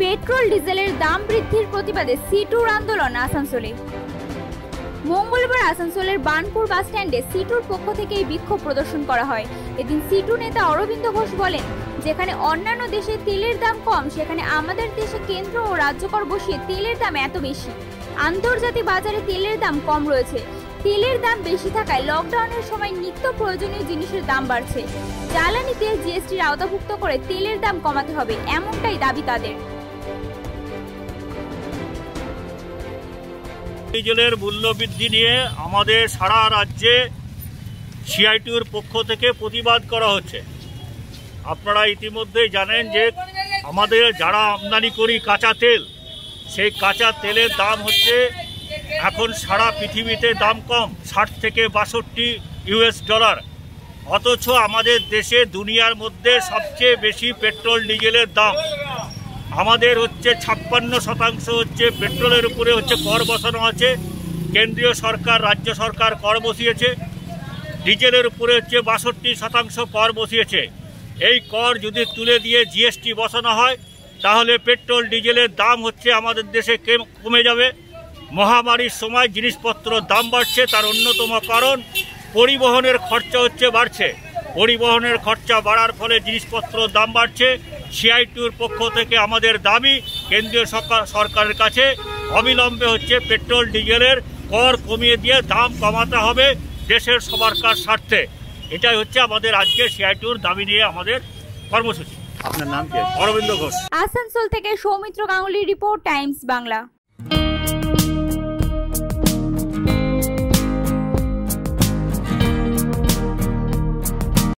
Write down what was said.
Petrol ডিজেলের দাম বৃদ্ধির প্রতিবাদে সিটুর আন্দোলন আসানসোলে। মঙ্গলবার আসানসোলের বানপুর বাস স্ট্যান্ডে সিটুর পক্ষ থেকে এই বিক্ষোভ প্রদর্শন করা হয়। এদিন সিটু নেতা অরবিন্দ ঘোষ বলেন, যেখানে অন্যান্য দেশে তেলের দাম কম, সেখানে আমাদের দেশে কেন্দ্র ও রাজ্যকর বসিয়ে তেলের দাম এত বেশি। আন্তর্জাতিক বাজারে তেলের দাম কম রয়েছে। তেলের দাম বেশি থাকায় লকডাউনের সময় নিত্য প্রয়োজনীয় জিনিসের দাম বাড়ছে। জ্বালানি তেল জিএসটির আওতাভুক্ত করে তেলের দাম কমাতে হবে, এমনটাই দাবি তাদের। ডিজেলের মূল্য বৃদ্ধি নিয়ে আমাদের সারা রাজ্যে সিআইটিউর পক্ষ থেকে প্রতিবাদ করা হচ্ছে। আপনারা ইতিমধ্যেই জানেন যে আমাদের যারা আমদানি করি কাঁচা তেল, সেই কাঁচা তেলের দাম হচ্ছে এখন সারা পৃথিবীতে দাম কম, ষাট থেকে বাষট্টি ইউএস ডলার। অথচ আমাদের দেশে দুনিয়ার মধ্যে সবচেয়ে বেশি পেট্রোল, ডিজেলের দাম। আমাদের হচ্ছে ছাপ্পান্ন শতাংশ হচ্ছে পেট্রোলের উপরে হচ্ছে কর বসানো আছে। কেন্দ্রীয় সরকার, রাজ্য সরকার কর বসিয়েছে। ডিজেলের উপরে হচ্ছে বাষট্টি শতাংশ কর বসিয়েছে। এই কর যদি তুলে দিয়ে জিএসটি বসানো হয়, তাহলে পেট্রোল, ডিজেলের দাম হচ্ছে আমাদের দেশে কেম- যাবে। মহামারীর সময় জিনিসপত্র দাম বাড়ছে, তার অন্যতম কারণ পরিবহনের খরচা হচ্ছে বাড়ছে। পরিবহনের খরচা বাড়ার ফলে জিনিসপত্র দাম বাড়ছে। সিআইটিউর পক্ষ থেকে আমাদের দাবি কেন্দ্রীয় সরকার সরকারের কাছে অবিলম্বে হচ্ছে পেট্রোল ডিজেলের কর কমিয়ে দিয়ে দাম কমাতে হবে দেশের সবারকার স্বার্থে। এটাই হচ্ছে আমাদের আজকে সিআই টুর দাবি নিয়ে আমাদের কর্মসূচি। আপনার নাম কি? অরবিন্দ ঘোষ। আসানসোল থেকে সৌমিত্র গাঙ্গুলি রিপোর্ট টাইমস বাংলা।